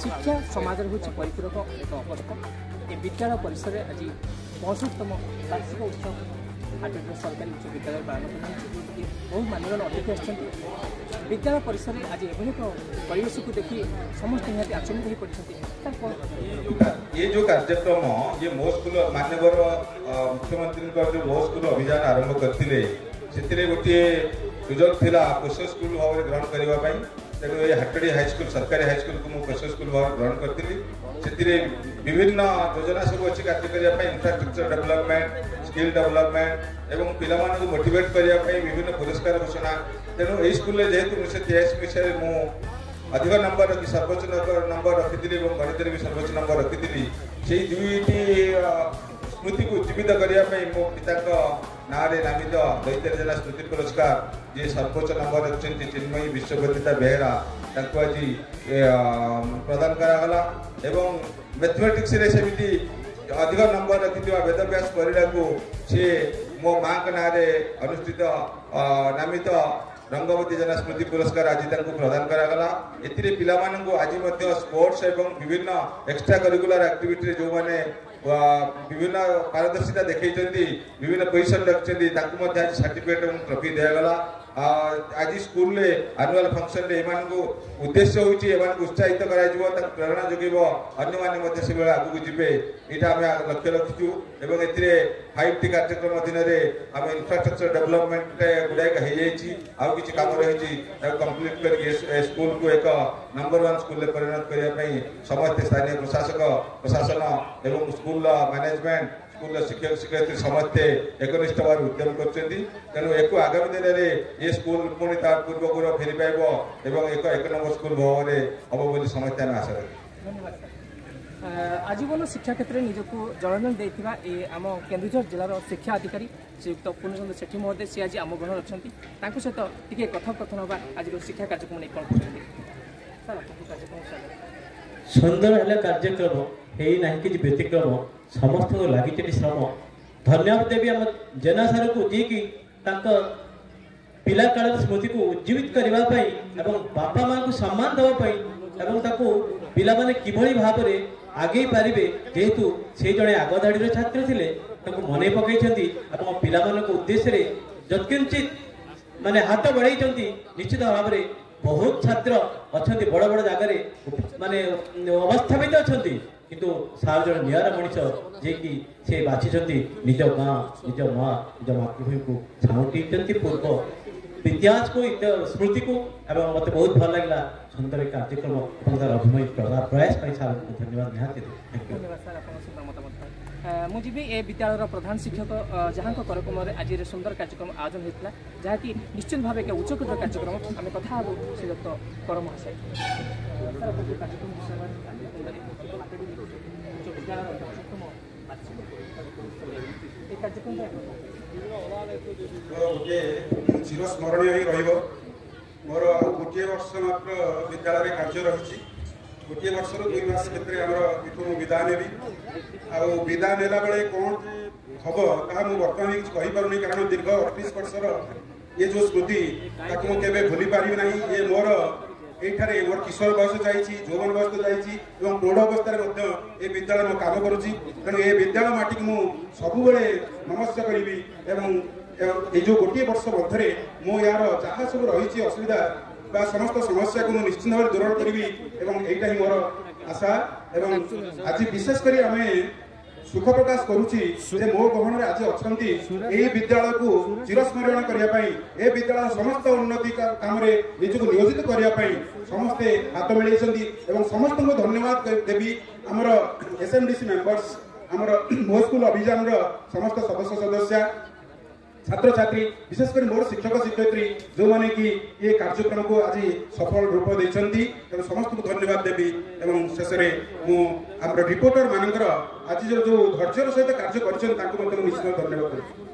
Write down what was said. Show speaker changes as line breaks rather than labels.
ଶିକ୍ଷା ସମାଜରେ ହେଉଛି ପରିପୂରକ ଏକ ଅବଦାନ ଏ ବିଦ୍ୟାଳୟ ପରିସରରେ ଆଜି ପଞ୍ଚଷଠିତମ ବାର୍ଷିକ ଉତ୍ସବ। ହାଟେର ସରକାରୀ ଉଚ୍ଚ ବିଦ୍ୟାଳୟ ପାଳନ କରାଯାଇଛି ଯେଉଁଠିକି ବହୁ ମାନ୍ୟଗଣ୍ୟ ଅତିଥି ଆସିଛନ୍ତି। ବିଦ୍ୟାଳୟ ପରିସରରେ ଆଜି ଏଭଳି ଏକ ପରିବେଶକୁ ଦେଖି ସମସ୍ତେ ନିହାତି ଆଚମ୍ବିତ ହୋଇପଡ଼ିଛନ୍ତି। ଏ ଯେଉଁ
କାର୍ଯ୍ୟକ୍ରମ ଯେ ମୋ ସ୍କୁଲ ମାନ୍ୟବର ମୁଖ୍ୟମନ୍ତ୍ରୀଙ୍କ ଯେଉଁ ମୋ ସ୍କୁଲ ଅଭିଯାନ ଆରମ୍ଭ କରିଥିଲେ ସେଥିରେ ଗୋଟିଏ ସୁଯୋଗ ଥିଲା ପୋଷ ସ୍କୁଲ ଭାବରେ ଗ୍ରହଣ କରିବା ପାଇଁ। ତେଣୁ ଏ ହାଟଡ଼ି ହାଇସ୍କୁଲ ସରକାରୀ ହାଇସ୍କୁଲକୁ ମୁଁ ପୋଷ ସ୍କୁଲ ଭାବରେ ଗ୍ରହଣ କରିଥିଲି। ସେଥିରେ ବିଭିନ୍ନ ଯୋଜନା ସବୁ ଅଛି କାର୍ଯ୍ୟ କରିବା ପାଇଁ ଇନଫ୍ରାଷ୍ଟ୍ରକ୍ଚର ଡେଭଲପମେଣ୍ଟ ସ୍କିଲ୍ ଡେଭଲପମେଣ୍ଟ ଏବଂ ପିଲାମାନଙ୍କୁ ମୋଟିଭେଟ୍ କରିବା ପାଇଁ ବିଭିନ୍ନ ପୁରସ୍କାର ଘୋଷଣା ତେଣୁ ଏହି ସ୍କୁଲରେ ଯେହେତୁ ଉଣେଇଶହ ତେୟାଅଶୀ ମସିହାରେ ମୁଁ ଅଧିକ ନମ୍ବର ରଖି ସର୍ବୋଚ୍ଚ ନମ୍ବର ରଖିଥିଲି ଏବଂ ଗଣିତରେ ବି ସର୍ବୋଚ୍ଚ ନମ୍ବର ରଖିଥିଲି ସେହି ଦୁଇଟି ସ୍ମୃତିକୁ ଉଜ୍ଜୀବିତ କରିବା ପାଇଁ ମୋ ପିତାଙ୍କ ନାଁରେ ନାମିତ ଦୈତାରୀ ଜିଲ୍ଲା ସ୍ମୃତି ପୁରସ୍କାର ଯିଏ ସର୍ବୋଚ୍ଚ ନମ୍ବର ରଖିଛନ୍ତି ଚିନ୍ମୟୀ ବିଶ୍ୱପ୍ରତିତା ବେହେରା ତାଙ୍କୁ ଆଜି ପ୍ରଦାନ କରାଗଲା ଏବଂ ମ୍ୟାଥମେଟିକ୍ସରେ ସେମିତି ଅଧିକ ନମ୍ବର ରଖିଥିବା ବେଦବ୍ୟାସ ପରିଡ଼ାକୁ ସିଏ ମୋ ମାଙ୍କ ନାଁରେ ଅନୁଷ୍ଠିତ ନାମିତ ରଙ୍ଗବତୀ ଜେନା ସ୍ମୃତି ପୁରସ୍କାର ଆଜି ତାଙ୍କୁ ପ୍ରଦାନ କରାଗଲା ଏଥିରେ ପିଲାମାନଙ୍କୁ ଆଜି ମଧ୍ୟ ସ୍ପୋର୍ଟସ ଏବଂ ବିଭିନ୍ନ ଏକ୍ସଟ୍ରା କରିକୁଲାର ଆକ୍ଟିଭିଟିରେ ଯେଉଁମାନେ ବିଭିନ୍ନ ପାରଦର୍ଶିତା ଦେଖେଇଛନ୍ତି ବିଭିନ୍ନ ପୋଜିସନ ରଖିଛନ୍ତି ତାଙ୍କୁ ମଧ୍ୟ ଆଜି ସାର୍ଟିଫିକେଟ୍ ଏବଂ ଟ୍ରଫି ଦିଆଗଲା ଆଜି ସ୍କୁଲରେ ଆନୁଆଲ ଫଙ୍କସନରେ ଏମାନଙ୍କୁ ଉଦ୍ଦେଶ୍ୟ ହେଉଛି ଏମାନଙ୍କୁ ଉତ୍ସାହିତ କରାଯିବ ତାଙ୍କୁ ପ୍ରେରଣା ଯୋଗାଇବ ଅନ୍ୟମାନେ ମଧ୍ୟ ସେଭଳି ଆଗକୁ ଯିବେ ଏଇଟା ଆମେ ଲକ୍ଷ୍ୟ ରଖିଛୁ ଏବଂ ଏଥିରେ ଫାଇଭଟି କାର୍ଯ୍ୟକ୍ରମ ଅଧୀନରେ ଆମେ ଇନଫ୍ରାଷ୍ଟ୍ରକ୍ଚର ଡେଭଲପମେଣ୍ଟ ଗୁଡ଼ାକ ହେଇଯାଇଛି ଆଉ କିଛି କାମ ରହିଛି ତାକୁ କମ୍ପ୍ଲିଟ୍ କରିକି ସ୍କୁଲକୁ ଏକ ନମ୍ବର ୱାନ୍ ସ୍କୁଲରେ ପରିଣତ କରିବା ପାଇଁ ସମସ୍ତେ ସ୍ଥାନୀୟ ପ୍ରଶାସକ ପ୍ରଶାସନ ଏବଂ ସ୍କୁଲର ମ୍ୟାନେଜମେଣ୍ଟ ସ୍କୁଲର ଶିକ୍ଷକ ଶିକ୍ଷୟିତ୍ରୀ ସମସ୍ତେ ଏକନିଷ୍ଠ ଭାବରେ ଉଦ୍ୟମ କରୁଛନ୍ତି। ତେଣୁ ଏକୁ ଆଗାମୀ ଦିନରେ ଏ ସ୍କୁଲ ପୁଣି ତା ପୂର୍ବକୁ ଫେରି ପାଇବ ଏବଂ ଏକ ଏକ ନମ୍ବର ସ୍କୁଲ ଭାବରେ ହବ ବୋଲି ସମସ୍ତେ ଆମେ ଆଶା ରଖିଛୁ।
ଆଜୀବନ ଶିକ୍ଷା କ୍ଷେତ୍ରରେ ନିଜକୁ ଜଳଞ୍ଜନ ଦେଇଥିବା ଏ ଆମ କେନ୍ଦୁଝର ଜିଲ୍ଲାର ଶିକ୍ଷା ଅଧିକାରୀ ଶ୍ରୀଯୁକ୍ତ ପୂର୍ଣ୍ଣଚନ୍ଦ୍ର ସେଠୀ ମହୋଦୟ ସେ ଆଜି ଆମ ଗଣରେ ଅଛନ୍ତି। ତାଙ୍କ ସହିତ ଟିକେ କଥୋପକଥନ ହେବା ଆଜିର ଶିକ୍ଷା କାର୍ଯ୍ୟକ୍ରମ ନେଇ କ'ଣ କହୁଛନ୍ତି? ସାର୍ ଆପଣଙ୍କ କାର୍ଯ୍ୟକ୍ରମ
ସୁନ୍ଦର ହେଲେ କାର୍ଯ୍ୟକ୍ରମ ହେଇନାହିଁ କିଛି ବ୍ୟତିକ୍ରମ ସମସ୍ତଙ୍କୁ ଲାଗିଛି ଶ୍ରମ। ଧନ୍ୟବାଦ ଦେବି ଆମ ଜେନା ସାରକୁ ଯିଏକି ତାଙ୍କ ପିଲା କାଳର ସ୍ମୃତିକୁ ଉଜ୍ଜୀବିତ କରିବା ପାଇଁ ଏବଂ ବାପା ମାଆଙ୍କୁ ସମ୍ମାନ ଦେବା ପାଇଁ ଏବଂ ତାକୁ ପିଲାମାନେ କିଭଳି ଭାବରେ ଆଗେଇ ପାରିବେ ଯେହେତୁ ସେ ଜଣେ ଆଗଧାଡ଼ିର ଛାତ୍ର ଥିଲେ ତାକୁ ମନେ ପକାଇଛନ୍ତି ଏବଂ ପିଲାମାନଙ୍କ ଉଦ୍ଦେଶ୍ୟରେ ଯତ୍କିଞ୍ଚିତ ମାନେ ହାତ ବଢ଼ାଇଛନ୍ତି ନିଶ୍ଚିତ ଭାବରେ ବହୁତ ଛାତ୍ର ଅଛନ୍ତି ବଡ଼ ବଡ଼ ଜାଗାରେ ମାନେ ଅବସ୍ଥାପିତ ଅଛନ୍ତି କିନ୍ତୁ ସାର୍ ଜଣେ ନିଆରା ମଣିଷ ଯିଏକି ସେ ବାଛିଛନ୍ତି ନିଜ ଗାଁ ନିଜ ମା ନିଜ ମାତୃଭୂମିକୁ ଛାଉଁଟିଛନ୍ତି ପୂର୍ବ ଇତିହାସକୁ ସ୍ମୃତିକୁ ଏବଂ ମୋତେ ବହୁତ ଭଲ ଲାଗିଲା ସୁନ୍ଦର କାର୍ଯ୍ୟକ୍ରମ। ଏବଂ ତାର ଅଭିନୟ ପ୍ରୟାସ ପାଇଁ ସାର୍ଙ୍କୁ ଧନ୍ୟବାଦ ନିହାତି।
ଧନ୍ୟବାଦ ସାର୍ ଆପଣଙ୍କ ସୁନ୍ଦର ମତାମତ ମୁଁ ଯିବି ଏ ବିଦ୍ୟାଳୟର ପ୍ରଧାନ ଶିକ୍ଷକ ଯାହାଙ୍କ କରକ୍ରମରେ ଆଜିର ସୁନ୍ଦର କାର୍ଯ୍ୟକ୍ରମ ଆୟୋଜନ ହୋଇଥିଲା ଯାହାକି ନିଶ୍ଚିତ ଭାବେ ଏକ ଉଚ୍ଚକୋଟୀର କାର୍ଯ୍ୟକ୍ରମ ଆମେ କଥା ହେବୁ ଶ୍ରୀଯୁକ୍ତ କର ମହାଶୟ କାର୍ଯ୍ୟକ୍ରମ এই କାର୍ଯ୍ୟକ୍ରମଟା
ଗୋଟିଏ ଚିରସ୍ମରଣୀୟ ହିଁ ରହିବ ମୋର ଆଉ ଗୋଟିଏ ବର୍ଷ ମାତ୍ର ବିଦ୍ୟାଳୟରେ କାର୍ଯ୍ୟ ରହିଛି ଗୋଟିଏ ବର୍ଷର ଦୁଇ ମାସ ଭିତରେ ଆମର ମୁଁ ବିଦା ନେବି ଆଉ ବିଦା ନେଲା ବେଳେ କ'ଣ ହେବ ତାହା ମୁଁ ବର୍ତ୍ତମାନ କିଛି କହିପାରୁନି କାରଣ ଦୀର୍ଘ ଅଠତିରିଶ ବର୍ଷର ଏ ଯେଉଁ ସ୍ମୃତି ତାକୁ ମୁଁ କେବେ ଭୁଲି ପାରିବି ନାହିଁ। ଏ ମୋର ଏଇଠାରେ ମୋର କିଶୋର ବୟସ ଯାଇଛି ଯୌବନ ବୟସ ଯାଇଛି ଏବଂ ପ୍ରୌଢ ଅବସ୍ଥାରେ ମଧ୍ୟ ଏ ବିଦ୍ୟାଳୟ ମୁଁ କାମ କରୁଛି। ତେଣୁ ଏ ବିଦ୍ୟାଳୟ ମାଟିକୁ ମୁଁ ସବୁବେଳେ ନମସ୍ତ କରିବି ଏବଂ ଏଇ ଯେଉଁ ଗୋଟିଏ ବର୍ଷ ମଧ୍ୟରେ ମୁଁ ଏହାର ଯାହା ସବୁ ରହିଛି ଅସୁବିଧା ବା ସମସ୍ତ ସମସ୍ୟାକୁ ମୁଁ ନିଶ୍ଚିତ ଭାବରେ ଦୂର କରିବି ଏବଂ ଏଇଟା ହିଁ ମୋର ଆଶା ଏବଂ ଆଜି ବିଶେଷ କରି ଆମେ ସୁଖ ପ୍ରକାଶ କରୁଛି ଯେ ମୋ ଗହଣରେ ଆଜି ଅଛନ୍ତି ଏହି ବିଦ୍ୟାଳୟକୁ ଚିରସ୍ମରଣ କରିବା ପାଇଁ ଏ ବିଦ୍ୟାଳୟ ସମସ୍ତ ଉନ୍ନତି କାମରେ ନିଜକୁ ନିୟୋଜିତ କରିବା ପାଇଁ ସମସ୍ତେ ହାତ ମିଳେଇଛନ୍ତି ଏବଂ ସମସ୍ତଙ୍କୁ ଧନ୍ୟବାଦ ଦେବି ଆମର ଏସ୍ଏମ୍ଡିସି ମେମ୍ବର୍ସ ଆମର ମୋ ସ୍କୁଲ ଅଭିଯାନର ସମସ୍ତ ସଦସ୍ୟ ସଦସ୍ୟା ଛାତ୍ରଛାତ୍ରୀ ବିଶେଷ କରି ମୋର ଶିକ୍ଷକ ଶିକ୍ଷୟିତ୍ରୀ ଯେଉଁମାନେ କି ଏ କାର୍ଯ୍ୟକ୍ରମକୁ ଆଜି ସଫଳ ରୂପ ଦେଇଛନ୍ତି ତେଣୁ ସମସ୍ତଙ୍କୁ ଧନ୍ୟବାଦ ଦେବି ଏବଂ ଶେଷରେ ମୁଁ ଆମର ରିପୋର୍ଟର ମାନଙ୍କର ଆଜି ଯେଉଁ ଯେଉଁ ଧୈର୍ଯ୍ୟର ସହିତ କାର୍ଯ୍ୟ କରିଛନ୍ତି ତାଙ୍କୁ ମଧ୍ୟ ମୁଁ ନିଶ୍ଚିତ ଧନ୍ୟବାଦ ଦେବି।